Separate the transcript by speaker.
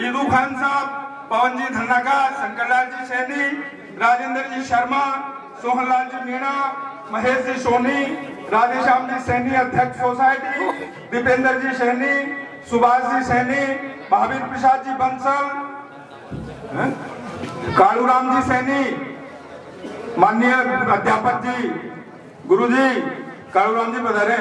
Speaker 1: ईदू खान साहब पवन जी धन्नाकार शंकरलाल जी सैनी राजेंद्र जी शर्मा सोहनलाल जी मीणा महेश जी सोनी राधेश्याम जी सैनी अध्यक्ष सोसाइटी दीपेंद्र जी सैनी सुभाष जी सैनी महावीर प्रसाद जी बंसल हाँ? कालूराम जी सैनी माननीय अध्यापक जी गुरु जी कालूराम जी बधारे